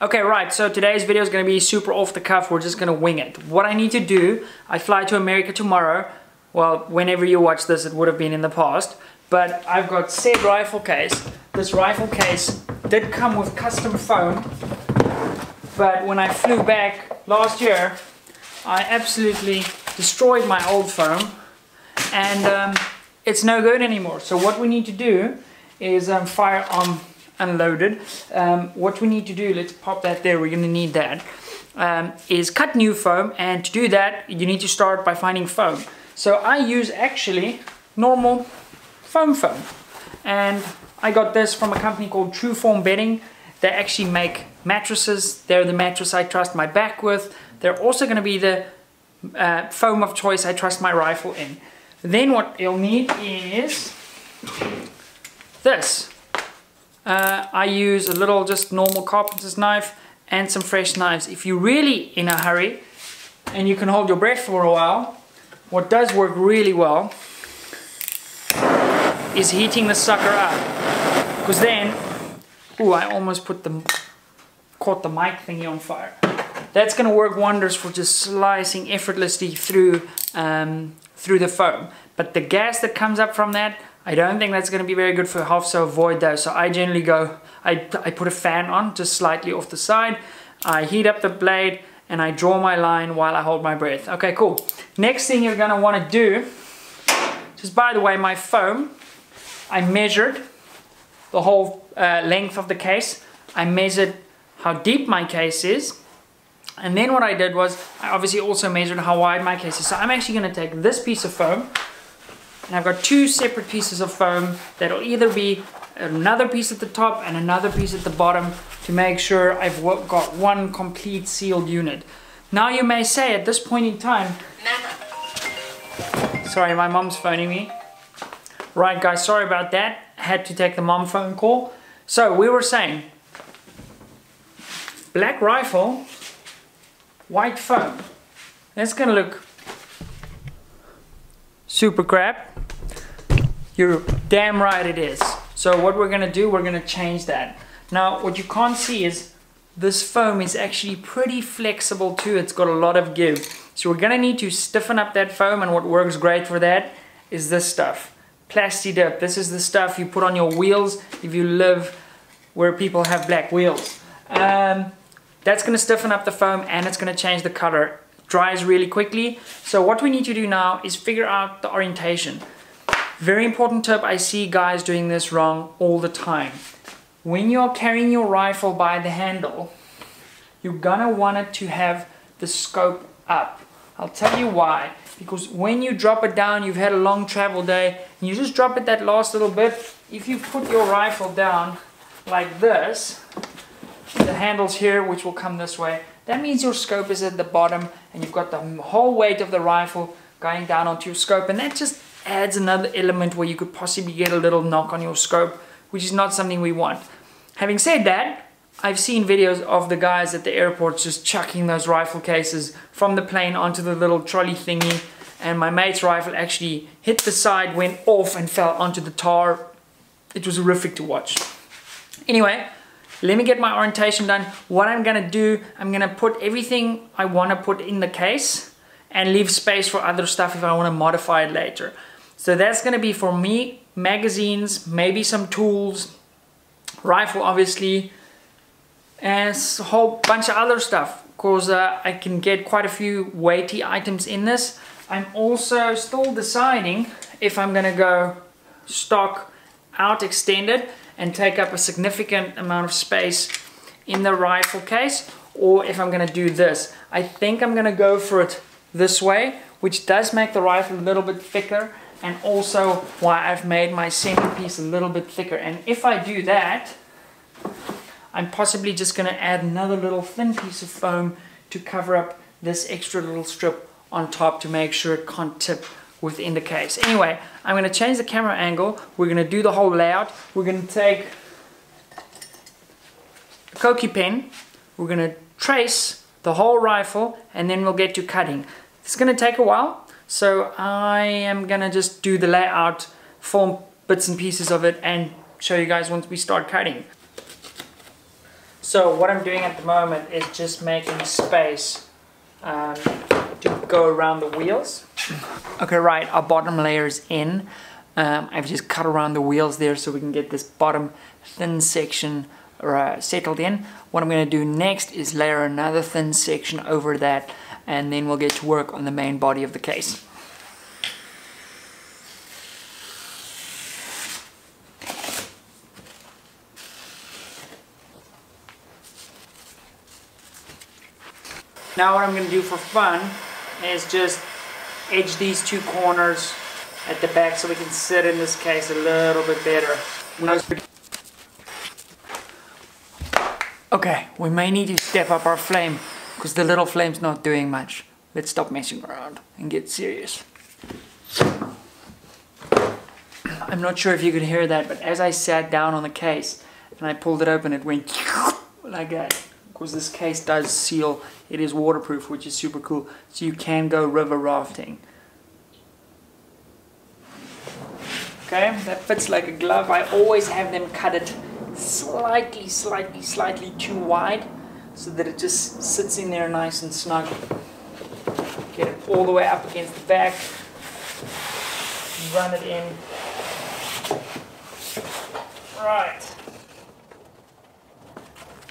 Okay, right, so today's video is going to be super off the cuff. We're just going to wing it. What I need to do, I fly to America tomorrow. Well, whenever you watch this, it would have been in the past. But I've got said rifle case. This rifle case did come with custom foam. But when I flew back last year, I absolutely destroyed my old foam. And um, it's no good anymore. So what we need to do is um, firearm unloaded. Um, what we need to do, let's pop that there, we're going to need that. Um, is cut new foam and to do that you need to start by finding foam. So I use actually normal foam foam and I got this from a company called Trueform Bedding. They actually make mattresses. They're the mattress I trust my back with. They're also going to be the uh, foam of choice I trust my rifle in. Then what you'll need is this. Uh, I use a little just normal carpenter's knife and some fresh knives. If you're really in a hurry and you can hold your breath for a while, what does work really well is heating the sucker up. Because then, ooh, I almost put the, caught the mic thingy on fire. That's to work wonders for just slicing effortlessly through, um, through the foam. But the gas that comes up from that I don't think that's going to be very good for health, so avoid those. So I generally go, I, I put a fan on just slightly off the side. I heat up the blade and I draw my line while I hold my breath. Okay, cool. Next thing you're going to want to do, just by the way, my foam, I measured the whole uh, length of the case. I measured how deep my case is. And then what I did was, I obviously also measured how wide my case is. So I'm actually going to take this piece of foam, and I've got two separate pieces of foam that'll either be another piece at the top and another piece at the bottom to make sure I've got one complete sealed unit. Now you may say at this point in time, sorry my mom's phoning me. Right guys, sorry about that. I had to take the mom phone call. So we were saying, black rifle, white foam. That's gonna look super crap. You're damn right it is. So what we're gonna do, we're gonna change that. Now, what you can't see is this foam is actually pretty flexible too. It's got a lot of give. So we're gonna need to stiffen up that foam and what works great for that is this stuff. Plasti-Dip. This is the stuff you put on your wheels if you live where people have black wheels. Um, that's gonna stiffen up the foam and it's gonna change the color. Dries really quickly. So what we need to do now is figure out the orientation. Very important tip, I see guys doing this wrong all the time. When you're carrying your rifle by the handle, you're gonna want it to have the scope up. I'll tell you why. Because when you drop it down, you've had a long travel day, and you just drop it that last little bit, if you put your rifle down like this, the handle's here, which will come this way, that means your scope is at the bottom, and you've got the whole weight of the rifle going down onto your scope, and that just adds another element where you could possibly get a little knock on your scope, which is not something we want. Having said that, I've seen videos of the guys at the airports just chucking those rifle cases from the plane onto the little trolley thingy and my mate's rifle actually hit the side, went off and fell onto the tar. It was horrific to watch. Anyway, let me get my orientation done. What I'm gonna do, I'm gonna put everything I wanna put in the case and leave space for other stuff if I wanna modify it later. So that's gonna be for me, magazines, maybe some tools, rifle obviously, and a whole bunch of other stuff because uh, I can get quite a few weighty items in this. I'm also still deciding if I'm gonna go stock out extended and take up a significant amount of space in the rifle case or if I'm gonna do this. I think I'm gonna go for it this way which does make the rifle a little bit thicker and also why I've made my centerpiece a little bit thicker. And if I do that, I'm possibly just going to add another little thin piece of foam to cover up this extra little strip on top to make sure it can't tip within the case. Anyway, I'm going to change the camera angle. We're going to do the whole layout. We're going to take a Koki pen. We're going to trace the whole rifle and then we'll get to cutting. It's going to take a while so I am gonna just do the layout, form bits and pieces of it and show you guys once we start cutting. So what I'm doing at the moment is just making space um, to go around the wheels. Okay, right, our bottom layer is in. Um, I've just cut around the wheels there so we can get this bottom thin section uh, settled in. What I'm going to do next is layer another thin section over that and then we'll get to work on the main body of the case. Now what I'm going to do for fun is just edge these two corners at the back so we can sit in this case a little bit better. Okay, we may need to step up our flame because the little flame's not doing much. Let's stop messing around and get serious. I'm not sure if you could hear that, but as I sat down on the case and I pulled it open, it went like that. Because this case does seal, it is waterproof, which is super cool. So you can go river rafting. Okay, that fits like a glove. I always have them cut it slightly, slightly, slightly too wide so that it just sits in there nice and snug. Get it all the way up against the back. Run it in. Right.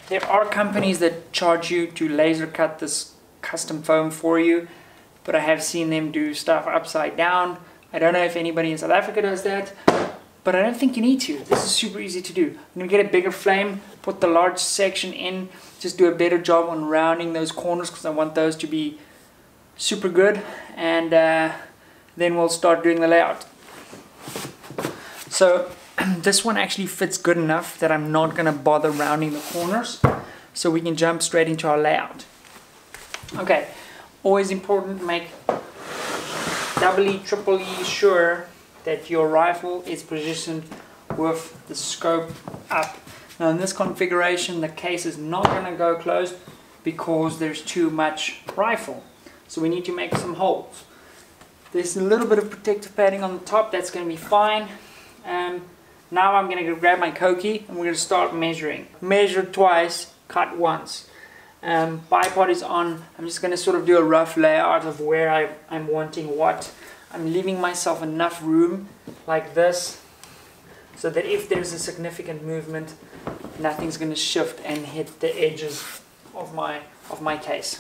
There are companies that charge you to laser cut this custom foam for you, but I have seen them do stuff upside down I don't know if anybody in South Africa does that, but I don't think you need to. This is super easy to do. I'm to get a bigger flame, put the large section in, just do a better job on rounding those corners because I want those to be super good, and uh, then we'll start doing the layout. So this one actually fits good enough that I'm not going to bother rounding the corners, so we can jump straight into our layout. Okay, always important to make doubly, triply sure that your rifle is positioned with the scope up. Now in this configuration the case is not going to go closed because there's too much rifle. So we need to make some holes. There's a little bit of protective padding on the top, that's going to be fine. Um, now I'm to grab my Koki and we're to start measuring. Measure twice, cut once. Um, bipod is on. I'm just to sort of do a rough layout of where I, I'm wanting what. I'm leaving myself enough room like this so that if there's a significant movement, nothing's to shift and hit the edges of my, of my case.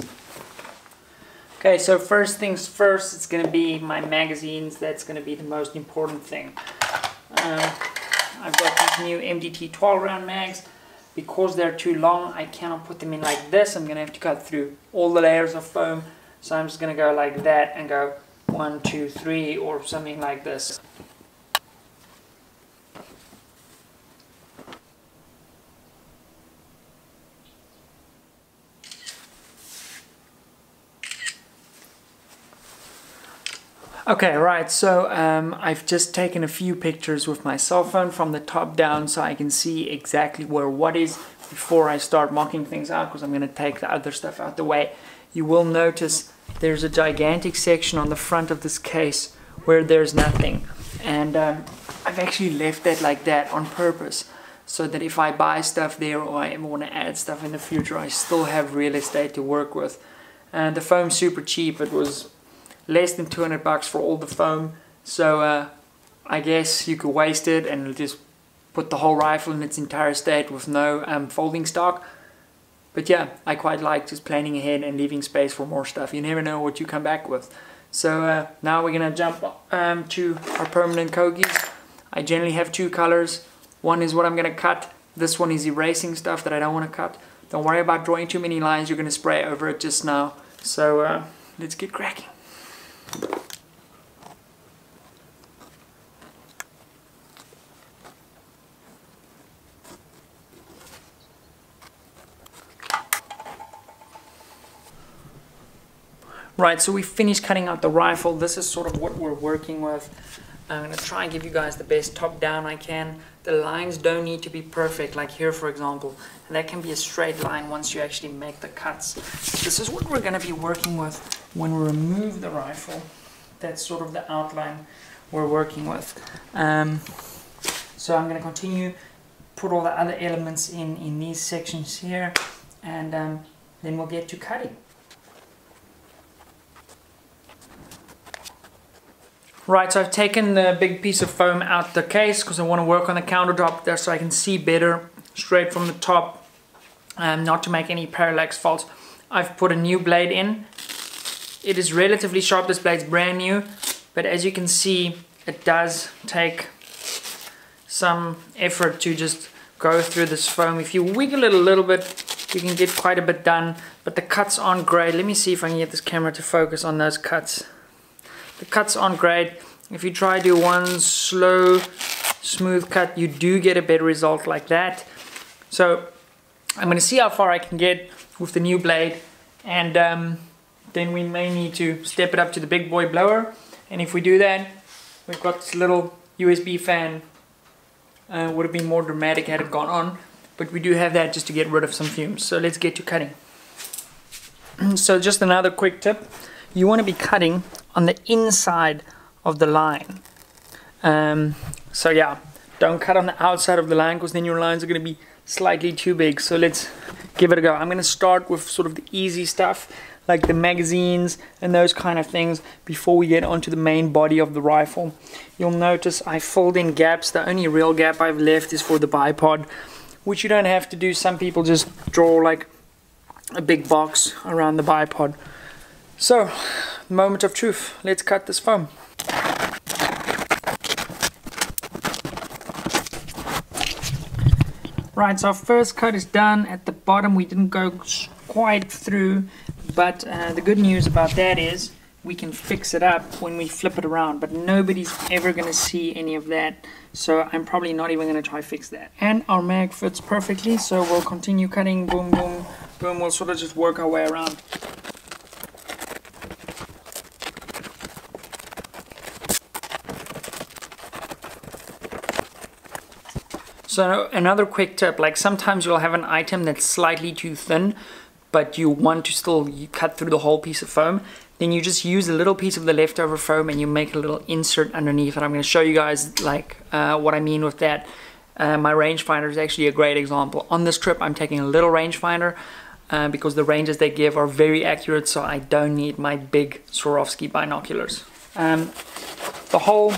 Okay, so first things first, it's to be my magazines. That's to be the most important thing. Um, I've got these new MDT 12 round mags. Because they're too long I cannot put them in like this. I'm gonna have to cut through all the layers of foam. So I'm just gonna go like that and go one two three or something like this Okay, right, so um, I've just taken a few pictures with my cell phone from the top down so I can see exactly where what is before I start mocking things out because I'm going to take the other stuff out the way. You will notice there's a gigantic section on the front of this case where there's nothing and um, I've actually left that like that on purpose so that if I buy stuff there or I want to add stuff in the future I still have real estate to work with. And the foam's super cheap, it was less than 200 bucks for all the foam. So uh, I guess you could waste it and just put the whole rifle in its entire state with no um, folding stock. But yeah, I quite like just planning ahead and leaving space for more stuff. You never know what you come back with. So uh, now we're gonna jump um, to our permanent Koki's I generally have two colors. One is what I'm gonna cut. This one is erasing stuff that I don't wanna cut. Don't worry about drawing too many lines. You're gonna spray over it just now. So uh, let's get cracking. Right, so we finished cutting out the rifle. This is sort of what we're working with. I'm going to try and give you guys the best top down I can. The lines don't need to be perfect, like here for example. And that can be a straight line once you actually make the cuts. This is what we're going to be working with when we remove the rifle. That's sort of the outline we're working with. Um, so I'm going to continue put all the other elements in in these sections here and um, then we'll get to cutting. Right, so I've taken the big piece of foam out the case because I want to work on the countertop there so I can see better straight from the top um, not to make any parallax faults. I've put a new blade in. It is relatively sharp, this blade's brand new, but as you can see it does take some effort to just go through this foam. If you wiggle it a little bit you can get quite a bit done, but the cuts aren't great. Let me see if I can get this camera to focus on those cuts. The cuts aren't great. If you try to do one slow, smooth cut, you do get a better result like that. So I'm going to see how far I can get with the new blade and um, then we may need to step it up to the big boy blower and if we do that we've got this little USB fan uh, would have been more dramatic had it gone on but we do have that just to get rid of some fumes so let's get to cutting so just another quick tip you want to be cutting on the inside of the line. Um, so yeah don't cut on the outside of the line because then your lines are going to be slightly too big. So let's give it a go. I'm going to start with sort of the easy stuff like the magazines and those kind of things before we get onto the main body of the rifle. You'll notice I filled in gaps. The only real gap I've left is for the bipod which you don't have to do. Some people just draw like a big box around the bipod so moment of truth let's cut this foam Right, so our first cut is done. At the bottom we didn't go quite through, but uh, the good news about that is we can fix it up when we flip it around, but nobody's ever going to see any of that. So I'm probably not even going to try fix that. And our mag fits perfectly, so we'll continue cutting, boom, boom, boom. We'll sort of just work our way around. So another quick tip, like sometimes you'll have an item that's slightly too thin, but you want to still cut through the whole piece of foam, then you just use a little piece of the leftover foam and you make a little insert underneath. And I'm going to show you guys like uh, what I mean with that. Uh, my rangefinder is actually a great example. On this trip, I'm taking a little rangefinder uh, because the ranges they give are very accurate, so I don't need my big Swarovski binoculars. Um, the whole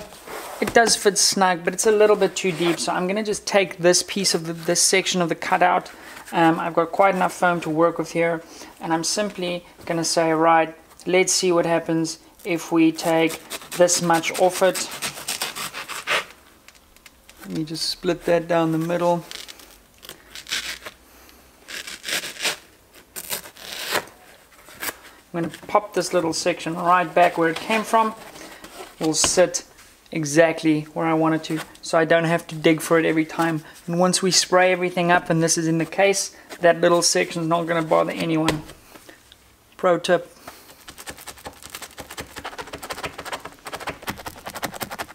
it does fit snug, but it's a little bit too deep. So I'm to just take this piece of the, this section of the cutout. Um, I've got quite enough foam to work with here. And I'm simply to say, right, let's see what happens if we take this much off it. Let me just split that down the middle. I'm going to pop this little section right back where it came from. We'll sit exactly where I want it to so I don't have to dig for it every time. And once we spray everything up and this is in the case that little section is not going to bother anyone. Pro tip.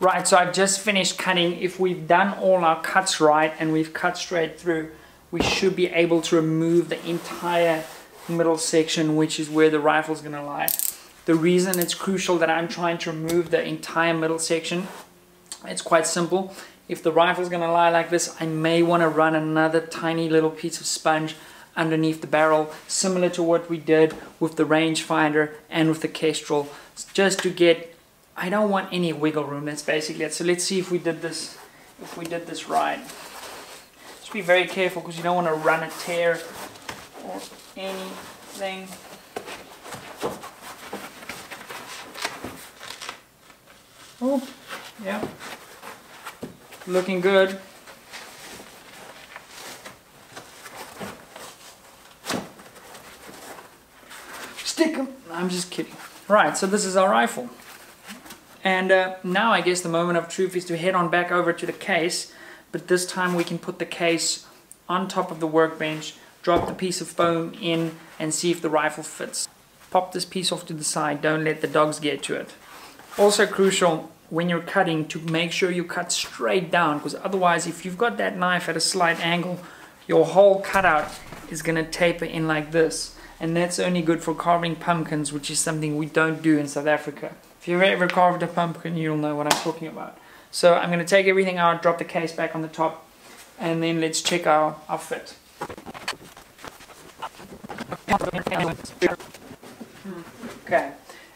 Right so I've just finished cutting. If we've done all our cuts right and we've cut straight through we should be able to remove the entire middle section which is where the rifle is going to lie the reason it's crucial that I'm trying to remove the entire middle section, it's quite simple. If the rifle's going to lie like this, I may want to run another tiny little piece of sponge underneath the barrel, similar to what we did with the rangefinder and with the Kestrel, just to get, I don't want any wiggle room, that's basically it. So let's see if we did this, if we did this right. Just be very careful because you don't want to run a tear or anything. Oh, yeah. Looking good. Stick them. I'm just kidding. Right, so this is our rifle. And uh, now I guess the moment of truth is to head on back over to the case, but this time we can put the case on top of the workbench, drop the piece of foam in, and see if the rifle fits. Pop this piece off to the side, don't let the dogs get to it. Also crucial, when you're cutting to make sure you cut straight down because otherwise if you've got that knife at a slight angle your whole cutout is going to taper in like this and that's only good for carving pumpkins which is something we don't do in South Africa. If you've ever carved a pumpkin you'll know what I'm talking about. So I'm going to take everything out, drop the case back on the top and then let's check our, our fit. Okay,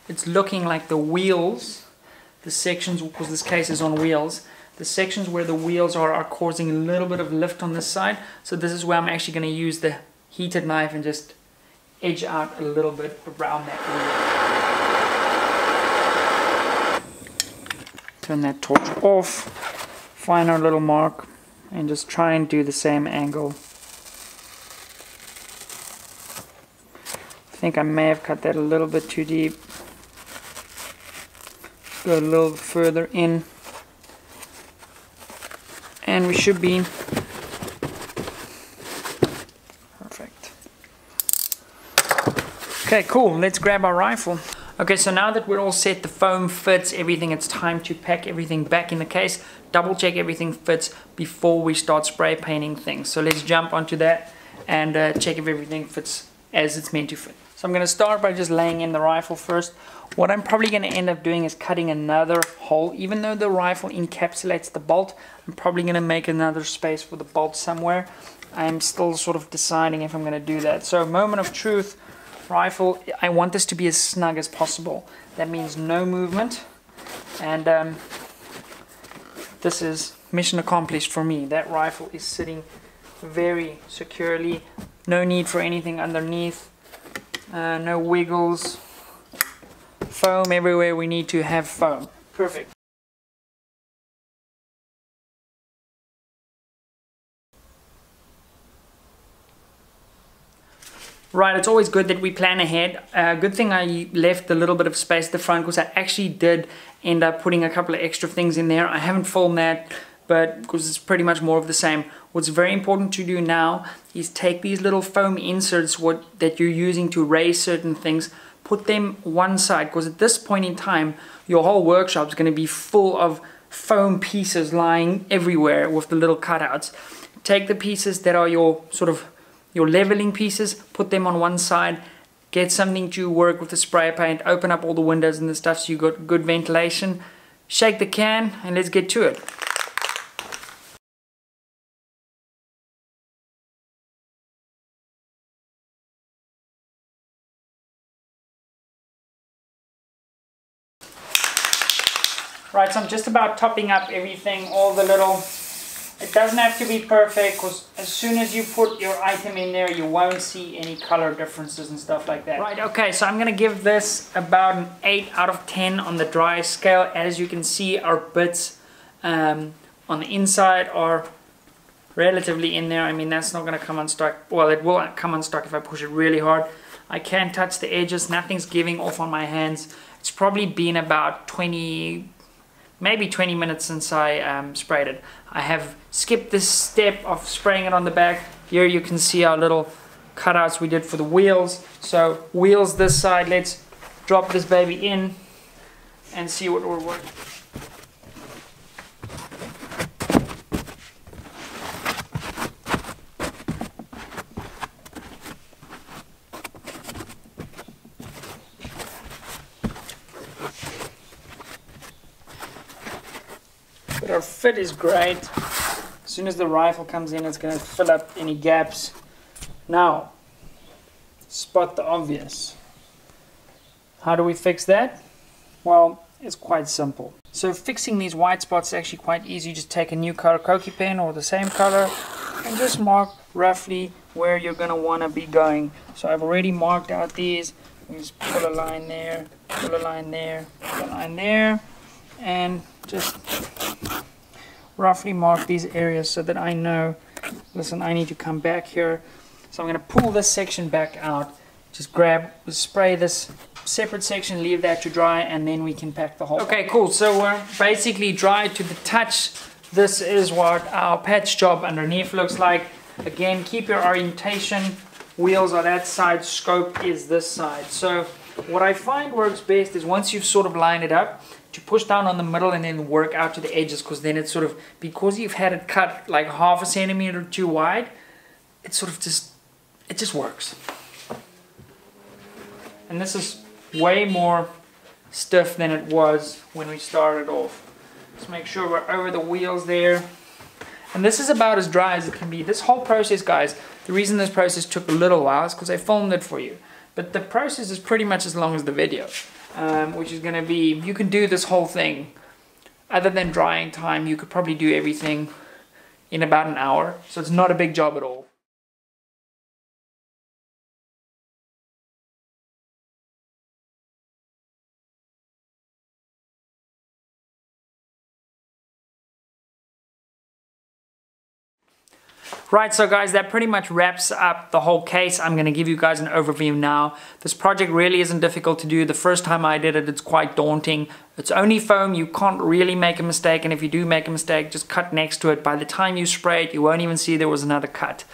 it's looking like the wheels, the sections, because this case is on wheels, the sections where the wheels are are causing a little bit of lift on this side. So this is where I'm actually going to use the heated knife and just edge out a little bit around that wheel. Turn that torch off, find our little mark and just try and do the same angle. I think I may have cut that a little bit too deep. Go a little further in. And we should be perfect. Okay, cool. Let's grab our rifle. Okay, so now that we're all set, the foam fits, everything, it's time to pack everything back in the case. Double check everything fits before we start spray painting things. So let's jump onto that and uh, check if everything fits as it's meant to fit. So I'm going to start by just laying in the rifle first. What I'm probably going to end up doing is cutting another hole. Even though the rifle encapsulates the bolt, I'm probably going to make another space for the bolt somewhere. I'm still sort of deciding if I'm going to do that. So moment of truth, rifle, I want this to be as snug as possible. That means no movement. And um, this is mission accomplished for me. That rifle is sitting very securely. No need for anything underneath uh, no wiggles, foam everywhere we need to have foam. Perfect. Right, it's always good that we plan ahead. Uh, good thing I left a little bit of space at the front because I actually did end up putting a couple of extra things in there. I haven't filmed that, but because it's pretty much more of the same. What's very important to do now is take these little foam inserts what, that you're using to raise certain things, put them one side because at this point in time your whole workshop is going to be full of foam pieces lying everywhere with the little cutouts. Take the pieces that are your sort of your leveling pieces, put them on one side, get something to work with the spray paint, open up all the windows and the stuff so you've got good ventilation, shake the can and let's get to it. Right, so I'm just about topping up everything, all the little, it doesn't have to be perfect because as soon as you put your item in there, you won't see any color differences and stuff like that. Right, okay, so I'm gonna give this about an 8 out of 10 on the dry scale. As you can see, our bits um, on the inside are relatively in there. I mean, that's not gonna come unstuck. Well, it will come unstuck if I push it really hard. I can't touch the edges, nothing's giving off on my hands. It's probably been about 20, maybe 20 minutes since I um, sprayed it. I have skipped this step of spraying it on the back. Here you can see our little cutouts we did for the wheels. So wheels this side, let's drop this baby in and see what will work. Fit is great. As soon as the rifle comes in, it's going to fill up any gaps. Now, spot the obvious. How do we fix that? Well, it's quite simple. So fixing these white spots is actually quite easy. You Just take a new color Koki pen or the same color and just mark roughly where you're going to want to be going. So I've already marked out these. just pull a line there, pull a line there, pull a line there, and just roughly mark these areas so that I know, listen, I need to come back here. So I'm going to pull this section back out, just grab, spray this separate section, leave that to dry, and then we can pack the whole. Okay, cool. So we're basically dry to the touch. This is what our patch job underneath looks like. Again, keep your orientation. Wheels are that side, scope is this side. So what I find works best is once you've sort of lined it up, to push down on the middle and then work out to the edges because then it's sort of, because you've had it cut like half a centimeter too wide, it sort of just, it just works. And this is way more stiff than it was when we started off. Let's make sure we're over the wheels there. And this is about as dry as it can be. This whole process, guys, the reason this process took a little while is because I filmed it for you. But the process is pretty much as long as the video, um, which is going to be, you can do this whole thing. Other than drying time, you could probably do everything in about an hour. So it's not a big job at all. Right, so guys, that pretty much wraps up the whole case. I'm gonna give you guys an overview now. This project really isn't difficult to do. The first time I did it, it's quite daunting. It's only foam, you can't really make a mistake, and if you do make a mistake, just cut next to it. By the time you spray it, you won't even see there was another cut.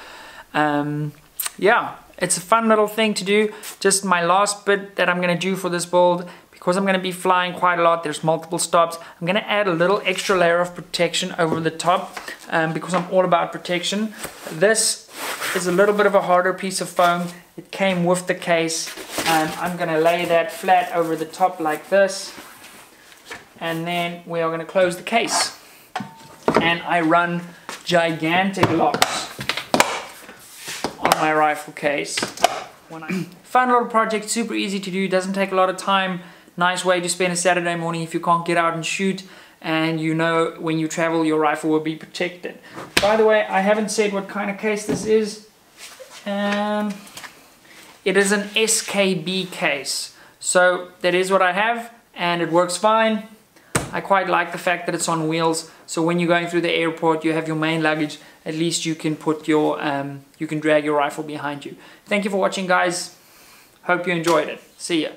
Um, yeah, it's a fun little thing to do. Just my last bit that I'm gonna do for this build because I'm going to be flying quite a lot, there's multiple stops, I'm going to add a little extra layer of protection over the top um, because I'm all about protection. This is a little bit of a harder piece of foam. It came with the case and I'm going to lay that flat over the top like this and then we are going to close the case. And I run gigantic locks on my rifle case. Fun little project, super easy to do, doesn't take a lot of time nice way to spend a Saturday morning if you can't get out and shoot and you know when you travel your rifle will be protected. By the way, I haven't said what kind of case this is. Um, it is an SKB case. So that is what I have and it works fine. I quite like the fact that it's on wheels. So when you're going through the airport, you have your main luggage. At least you can put your, um, you can drag your rifle behind you. Thank you for watching guys. Hope you enjoyed it. See ya.